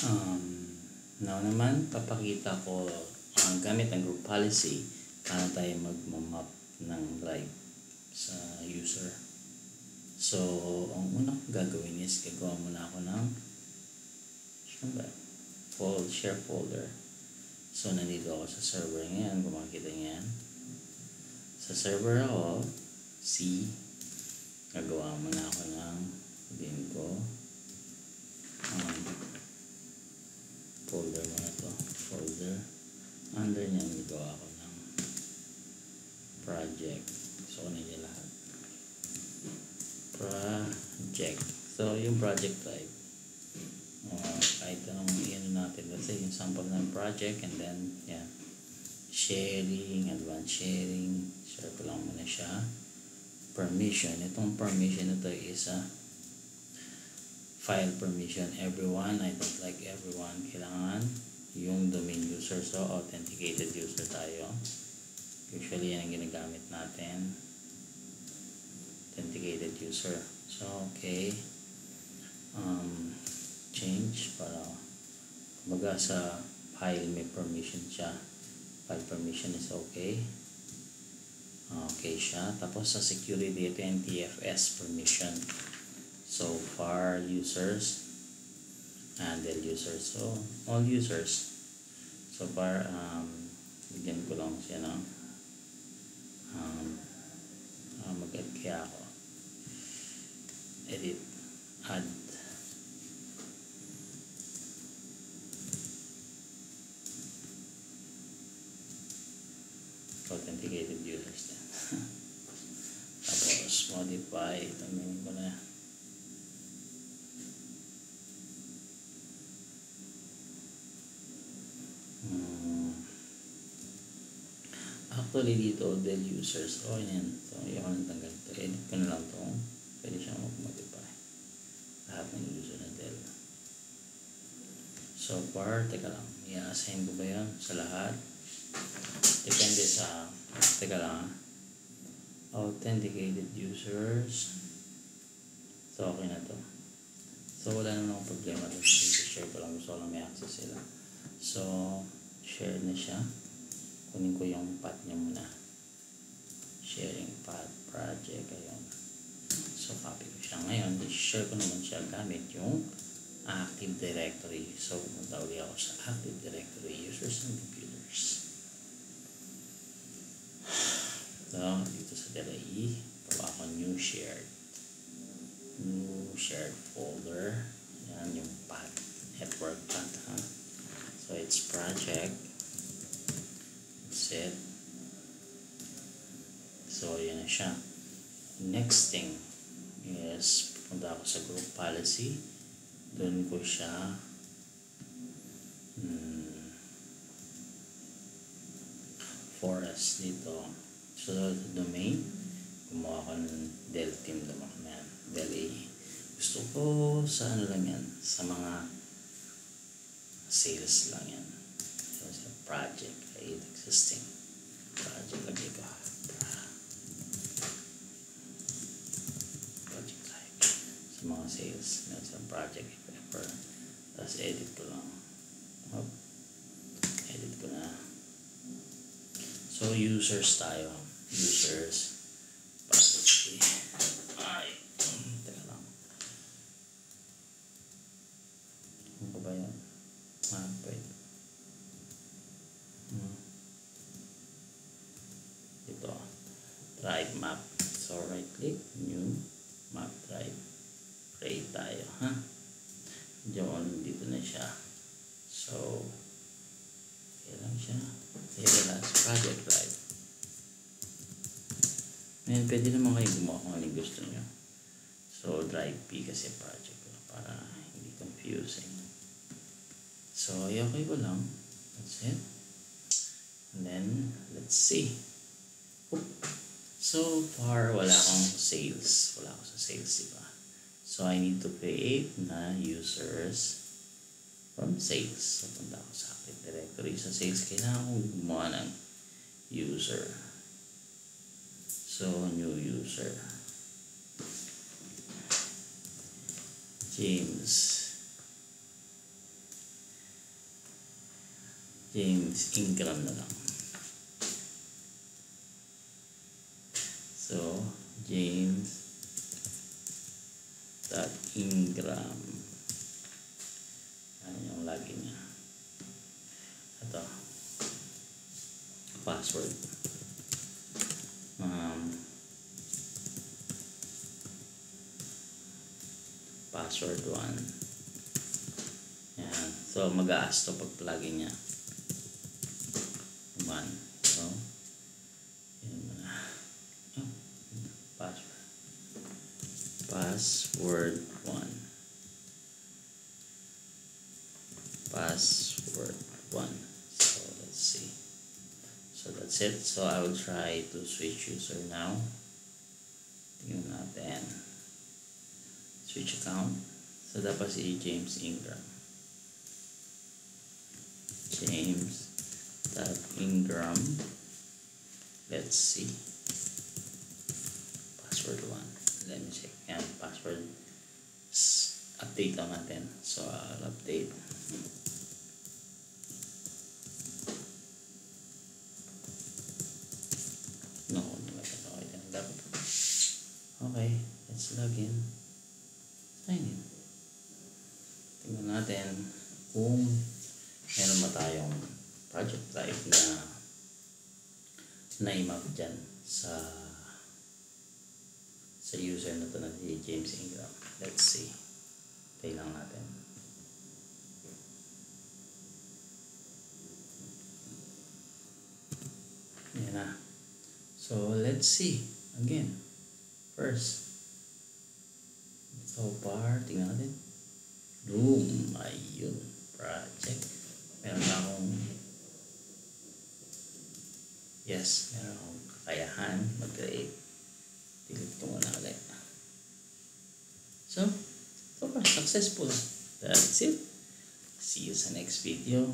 Um, now naman, papakita ko ang gamit ng group policy para tayo mag-map ng live sa user. So, ang una kong gagawin is gagawa muna ako ng saan? Fold, share folder. So, nandito ako sa server ngayon. Kung makikita niyan. Sa server ako, C. Gagawa muna ako ng sabihin ko um, folder mo na to folder under niyan gagawa ko ng project so ano yung lahat project. So yung project type uh, kahit anong ano natin let's say yung sample ng project and then yeah sharing advanced sharing share ko lang muna siya. Permission. Itong permission ito is a file permission. Everyone I don't like everyone. Kailangan yung domain user. So authenticated user tayo. Usually yan ang ginagamit natin user. So okay. Um, change para kumbaga sa file may permission siya. File permission is okay. Okay siya. Tapos sa security ito yung TFS permission. So far users handle users. So all users. So far um, bigyan ko lang siya ng um, uh, mag-add kaya ako edit add authenticated users din tapos modify tanongin ko na Hmm. Actually dito, Dell users. O oh, yan. So, yung ko tanggal ito. Edit ko na lang ito. Pwede siyang mag-modify. Lahat ng user na Dell. So far, teka lang. I-assign ko ba yan sa lahat? Depende sa, teka lang ah. Authenticated users. So, okay na to. So, wala naman akong problema. Dito share ko lang. Gusto ko lang may access sila. So, share na siya. Kunin ko yung path niya muna. Sharing path project. Ayun. So, copy ko siya. Ngayon, share ko naman siya gamit yung Active Directory. So, pumunta ulit ako sa Active Directory, Users and So, dito sa DLE, gawa ko new shared. New shared folder. Yan yung path. Network path, ha? So, it's project. It. So, yan na siya. Next thing is, pupunta ako sa group policy. Doon ko siya hmm, forest dito. So, domain, gumawa ko ng Dell team naman yan. Dell A. Gusto ko sa ano lang yan, sa mga sales lang yan. So, sa project, create existing. Project lagi ko. Project type. Sa mga sales, yan sa project, ever. Tapos edit ko lang. Hop. Edit ko na. So, users tayo. Users. Policy. Ay. Teka lang. Ano ko ba yan? Ito. Drive map. So, right click. New. Map drive. Create tayo. Ha? Diyan, dito na siya. So, okay lang siya. I-relax. Project drive. Ngayon, pwede naman kayo gumawa kung ano yung gusto nyo. So, drive P kasi project ko para hindi confusing. So, i-okay ko lang. That's it. And then, let's see. So far, wala akong sales. Wala ako sa sales, diba? So, I need to create na users from sales. So, punta ako sa Active Directory. Sa sales, kailangan kong gumawa ng user. So, new user. James. James Ingram na lang. So, James dot Ingram. Yan yung lagi niya. Ito. Password. Um, password 1. Yan. So, mag-a-ask to pag plugin niya. 1. So, yun. Oh, password. Password 1. Password 1. So, let's see. So, that's it. So, I will try to switch user now. Tingnan natin. Switch account. So, dapat si James Ingram. James dot Ingram. Let's see. Password 1. Let me check. Yan, password. Update lang natin. So, I'll update. No? Okay, dapat. Okay, let's log in. In. Tingnan natin kung meron ba tayong project type na na-map dyan sa sa user na to na si James Ingram. Let's see. Play lang natin. Yan na. So, let's see. Again. First. So far, tingnan natin. Boom. Ayun. Project. Meron akong Yes, meron akong kakayahan mag-create. Delete ko muna ulit. So, so far, successful. That's it. See you sa next video.